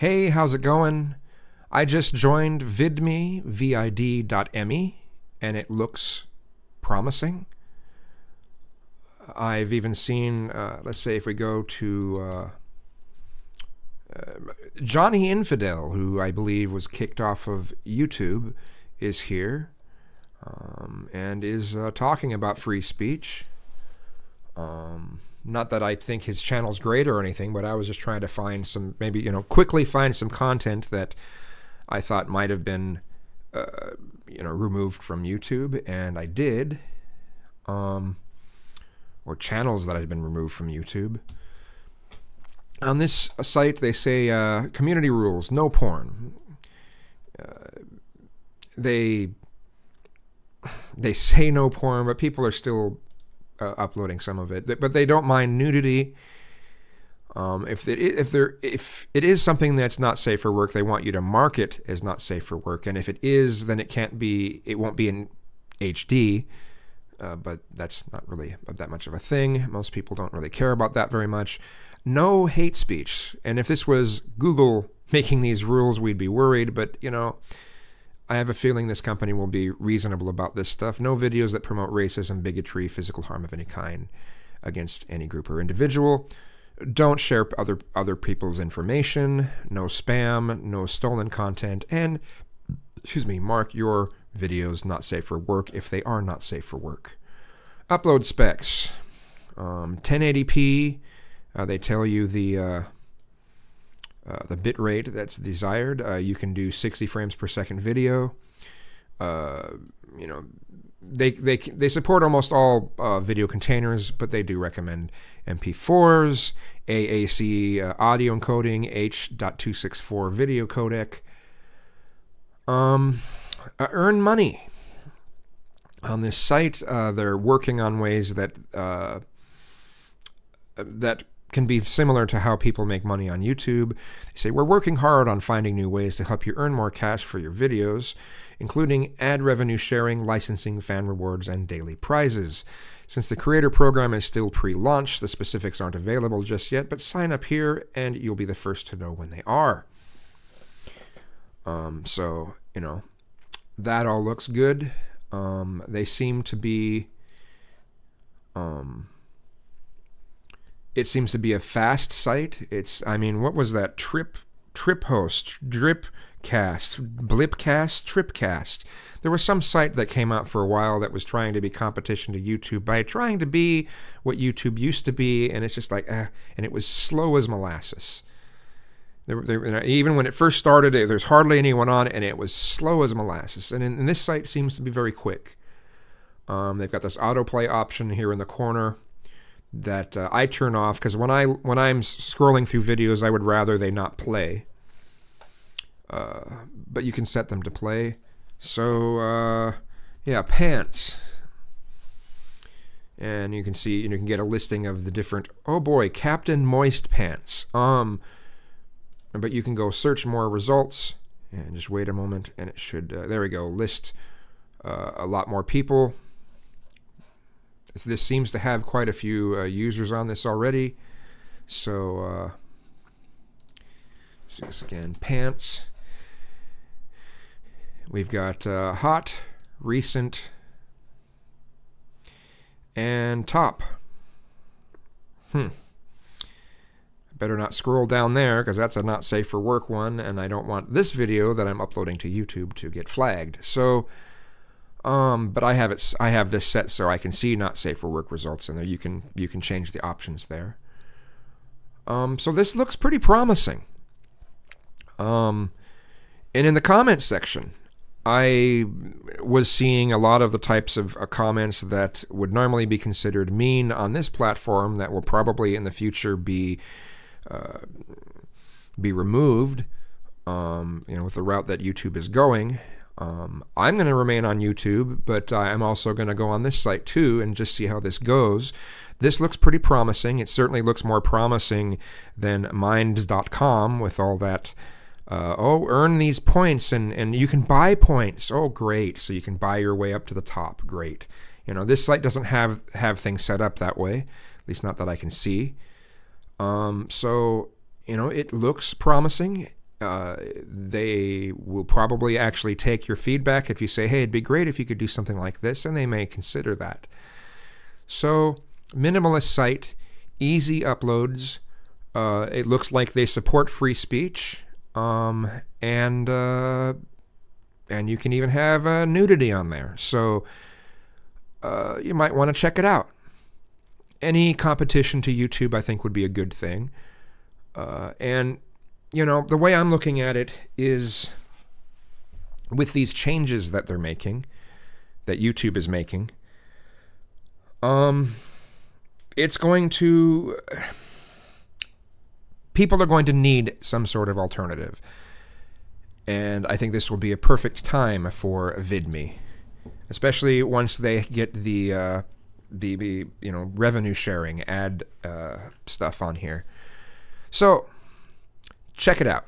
Hey, how's it going? I just joined VidMe, vid.me, and it looks promising. I've even seen, uh, let's say, if we go to uh, uh, Johnny Infidel, who I believe was kicked off of YouTube, is here um, and is uh, talking about free speech. Um, not that I think his channel's great or anything, but I was just trying to find some, maybe, you know, quickly find some content that I thought might have been, uh, you know, removed from YouTube, and I did. Um, or channels that had been removed from YouTube. On this site, they say uh, community rules, no porn. Uh, they they say no porn, but people are still uh, uploading some of it. But they don't mind nudity. Um, if it if there if it is something that's not safe for work, they want you to mark it as not safe for work. And if it is, then it can't be. It won't be in HD. Uh, but that's not really that much of a thing. Most people don't really care about that very much. No hate speech. And if this was Google making these rules, we'd be worried. But you know, I have a feeling this company will be reasonable about this stuff. No videos that promote racism, bigotry, physical harm of any kind against any group or individual. Don't share other other people's information. No spam, no stolen content, and excuse me, mark your videos not safe for work if they are not safe for work. Upload specs. Um, 1080p. Uh, they tell you the uh, uh, the bit rate that's desired. Uh, you can do 60 frames per second video. Uh, you know, they they they support almost all uh, video containers, but they do recommend MP4s, AAC uh, audio encoding, H.264 video codec. Um, earn money on this site. they're working on ways that that can be similar to how people make money on YouTube. They say, We're working hard on finding new ways to help you earn more cash for your videos, including ad revenue sharing, licensing, fan rewards, and daily prizes. Since the creator program is still pre launch, the specifics aren't available just yet, but sign up here and you'll be the first to know when they are. Um, so, you know, that all looks good. Um, they seem to be. Um, it seems to be a fast site. It's, I mean, what was that? Trip, Trip Host, Drip Cast, Blipcast, Tripcast. There was some site that came out for a while that was trying to be competition to YouTube by trying to be what YouTube used to be, and it's just like, eh, and it was slow as molasses. There, there, even when it first started, there's hardly anyone on, it, and it was slow as molasses. And, in, and this site seems to be very quick. Um, they've got this autoplay option here in the corner that uh, I turn off because when I when I'm scrolling through videos, I would rather they not play. Uh, but you can set them to play. So uh, yeah, pants, and you can see you, you can get a listing of the different. Oh boy, Captain Moist pants. Um, but you can go search more results and just wait a moment, and it should. Uh, there we go. List uh, a lot more people. This seems to have quite a few uh, users on this already. So, uh, see this again. Pants. We've got uh, hot, recent, and top. Hmm. Better not scroll down there because that's a not safe for work one, and I don't want this video that I'm uploading to YouTube to get flagged. So, um, but I have it. I have this set so I can see not safe for work results in there. You can you can change the options there. Um, so this looks pretty promising. Um, and in the comments section, I was seeing a lot of the types of uh, comments that would normally be considered mean on this platform that will probably in the future be uh, be removed. Um, you know, with the route that YouTube is going. Um, I'm going to remain on YouTube, but I'm also going to go on this site too and just see how this goes. This looks pretty promising. It certainly looks more promising than Minds.com with all that. Uh, oh, earn these points and, and you can buy points. Oh, great. So you can buy your way up to the top. Great. You know, this site doesn't have, have things set up that way, at least not that I can see. Um, so, you know, it looks promising. Uh, they will probably actually take your feedback if you say, hey, it'd be great if you could do something like this, and they may consider that. So, minimalist site, easy uploads. Uh, it looks like they support free speech, um, and uh, and you can even have uh, nudity on there. So uh, you might want to check it out. Any competition to YouTube, I think, would be a good thing. And you know, the way I'm looking at it is with these changes that they're making, that YouTube is making, um, it's going to. People are going to need some sort of alternative. And I think this will be a perfect time for VidMe, especially once they get the. Uh, the, the you know revenue sharing ad uh, stuff on here. So check it out.